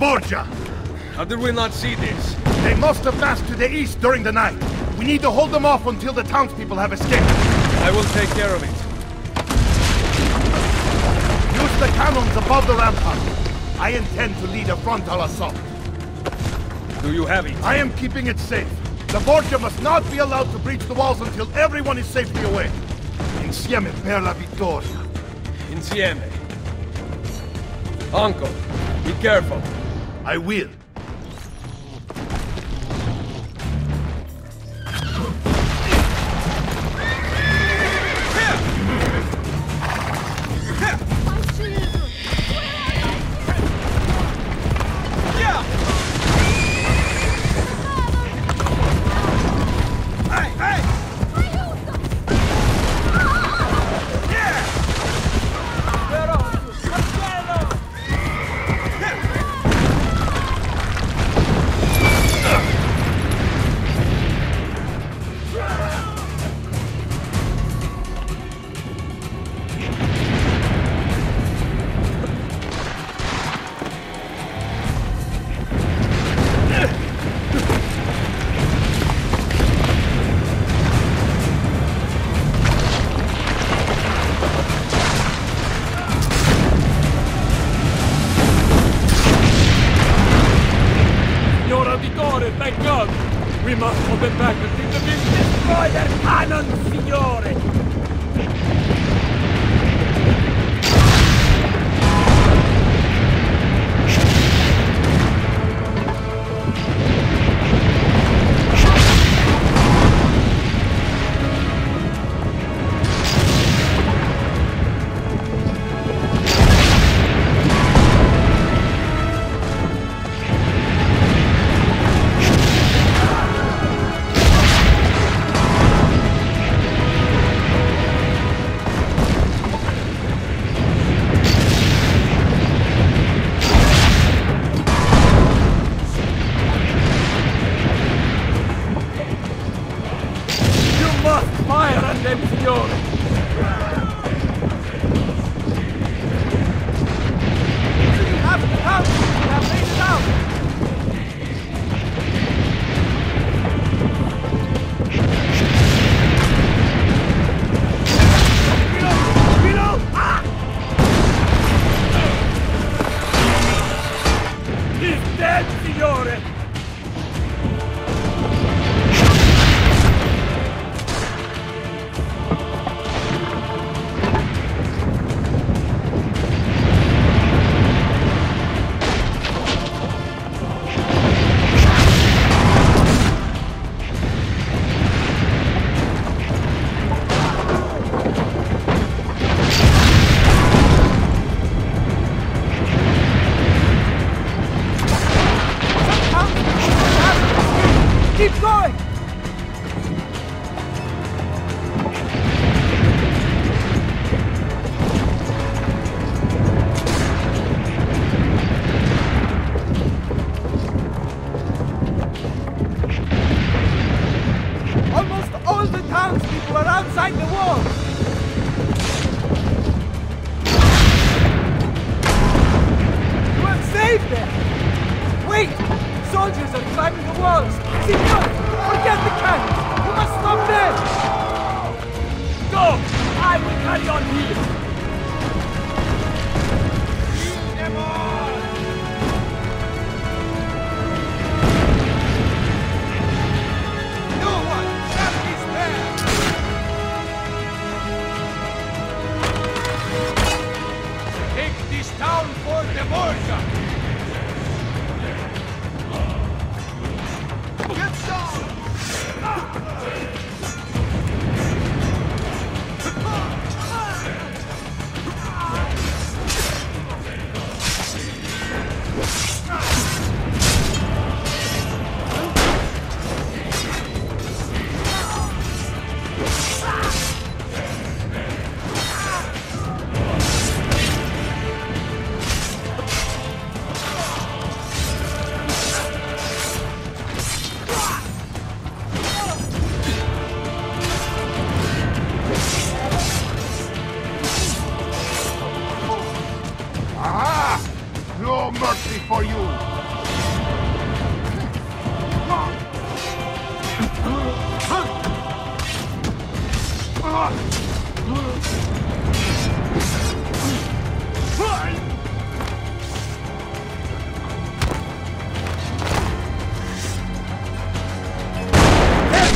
Borgia! How did we not see this? They must have passed to the east during the night. We need to hold them off until the townspeople have escaped. I will take care of it. Use the cannons above the rampart. I intend to lead a frontal assault. Do you have it? I am keeping it safe. The Borgia must not be allowed to breach the walls until everyone is safely away. Insieme per la vittoria. Insieme. Uncle, be careful. I will. Signora thank God! We must hold them back until the big destroy their cannons, Signore! Outside the walls!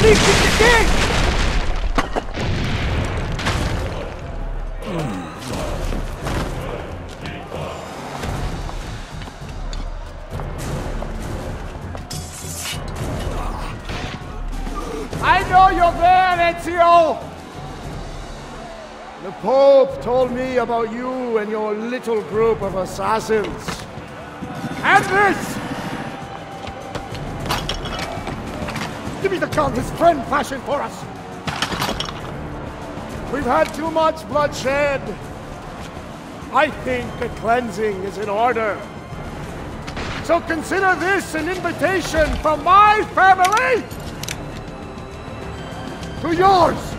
They're leaking the! I know you're there, Ezio! The Pope told me about you and your little group of assassins. And this! Give me the gun his friend fashioned for us! We've had too much bloodshed. I think a cleansing is in order. So consider this an invitation from my family to yours!